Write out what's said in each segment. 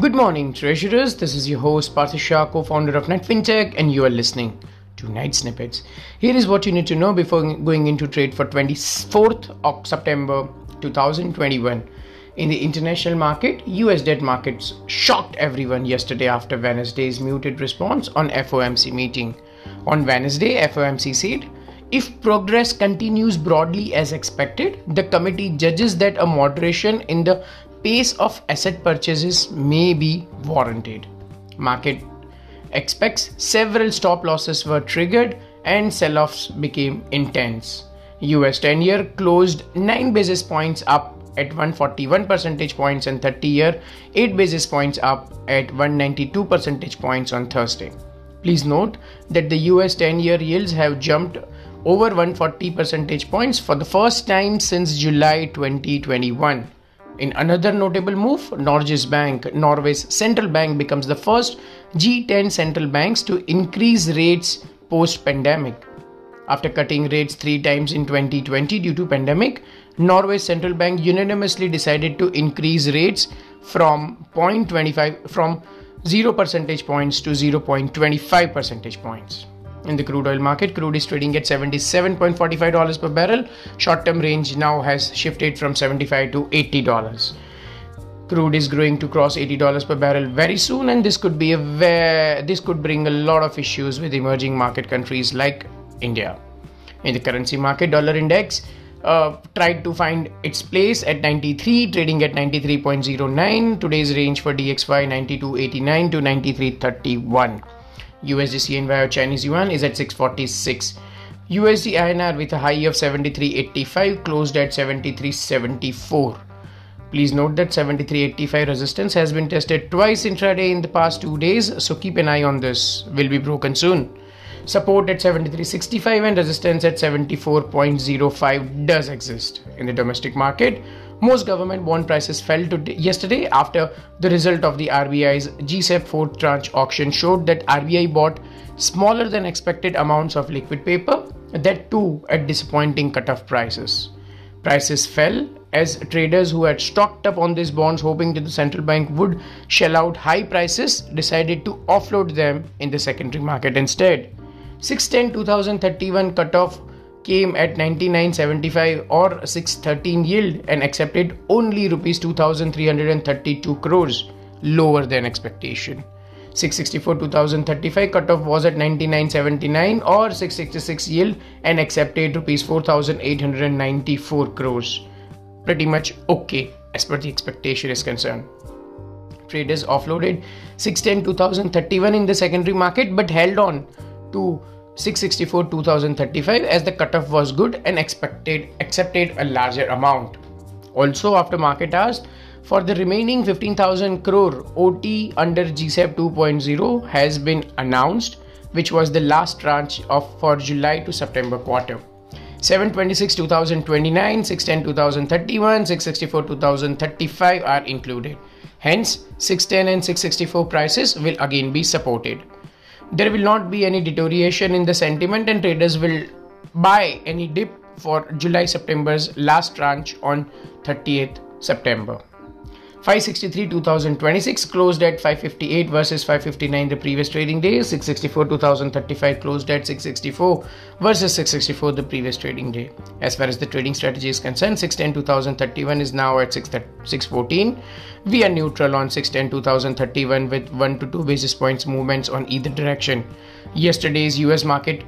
Good morning, treasurers. This is your host, Parthesh Shah, co founder of Knight Fintech, and you are listening to Knight Snippets. Here is what you need to know before going into trade for 24th of September 2021. In the international market, US debt markets shocked everyone yesterday after Wednesday's muted response on FOMC meeting. On Wednesday, FOMC said if progress continues broadly as expected, the committee judges that a moderation in the pace of asset purchases may be warranted. Market expects several stop losses were triggered and sell offs became intense. US 10 year closed 9 basis points up at 141 percentage points and 30 year 8 basis points up at 192 percentage points on Thursday. Please note that the US 10 year yields have jumped over 140 percentage points for the first time since July 2021. In another notable move, Norges Bank, Norway's central bank, becomes the first G10 central banks to increase rates post pandemic. After cutting rates three times in 2020 due to pandemic, Norway's central bank unanimously decided to increase rates from 0.25 from 0 percentage points to 0.25 percentage points. In the crude oil market, crude is trading at $77.45 per barrel. Short term range now has shifted from $75 to $80. Crude is growing to cross $80 per barrel very soon, and this could be a very, this could bring a lot of issues with emerging market countries like India. In the currency market, dollar index uh, tried to find its place at 93, trading at 93.09. Today's range for DXY 92.89 to 93.31. USD CNY or Chinese yuan is at 646. USD INR with a high of 73.85 closed at 73.74. Please note that 73.85 resistance has been tested twice intraday in the past two days, so keep an eye on this. Will be broken soon. Support at 73.65 and resistance at 74.05 does exist. In the domestic market, most government bond prices fell to yesterday after the result of the RBI's G-SAP fourth tranche auction showed that RBI bought smaller than expected amounts of liquid paper, that too at disappointing cutoff prices. Prices fell as traders who had stocked up on these bonds hoping that the central bank would shell out high prices decided to offload them in the secondary market instead. 610 2031 cutoff came at 99.75 or 613 yield and accepted only rupees 2332 crores lower than expectation. 664 2035 cutoff was at 99.79 or 666 yield and accepted rupees 4894 crores. Pretty much okay as per the expectation is concerned. Traders offloaded. 610 2031 in the secondary market but held on to 664 2035 as the cutoff was good and expected accepted a larger amount. Also after market hours for the remaining 15000 crore OT under G-SAP 2.0 has been announced which was the last tranche of for July to September quarter. 726 2029, 610 2031, 664 2035 are included. Hence, 610 and 664 prices will again be supported there will not be any deterioration in the sentiment and traders will buy any dip for July September's last tranche on 30th September. 563 2026 closed at 558 versus 559 the previous trading day 664 2035 closed at 664 versus 664 the previous trading day. As far as the trading strategy is concerned 610 2031 is now at 614 we are neutral on 610 2031 with 1 to 2 basis points movements on either direction. Yesterday's us market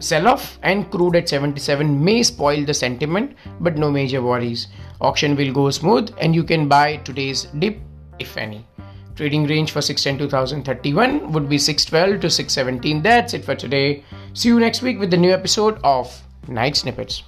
Sell off and crude at 77 may spoil the sentiment, but no major worries. Auction will go smooth and you can buy today's dip, if any. Trading range for 610 2031 would be 612 to 617. That's it for today. See you next week with the new episode of Knight Snippets.